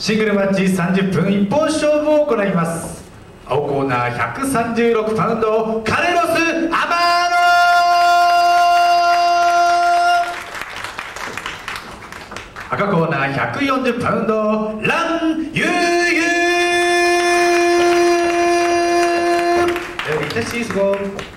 シングルマッチ30分一本勝負を行います。青コーナー136パウンドカレロス・アマーノ赤コーナー140パウンドラン・ユーユー。Let's see go. いい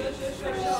学学学学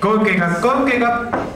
5分経過5分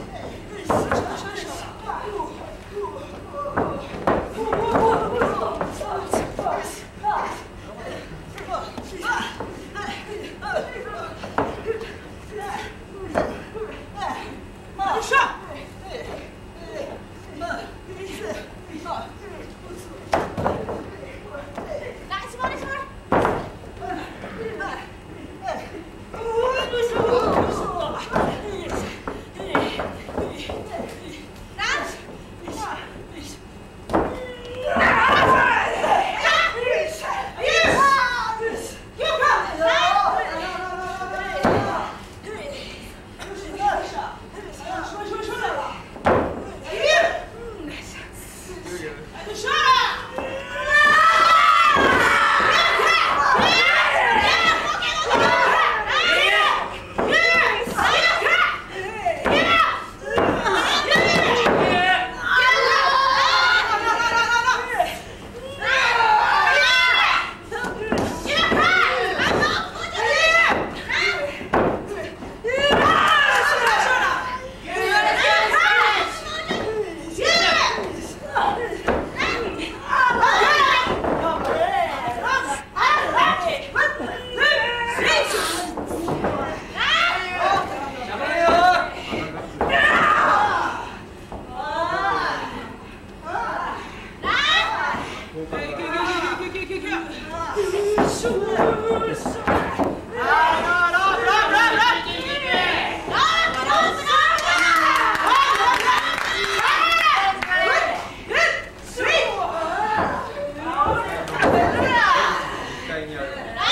Yeah.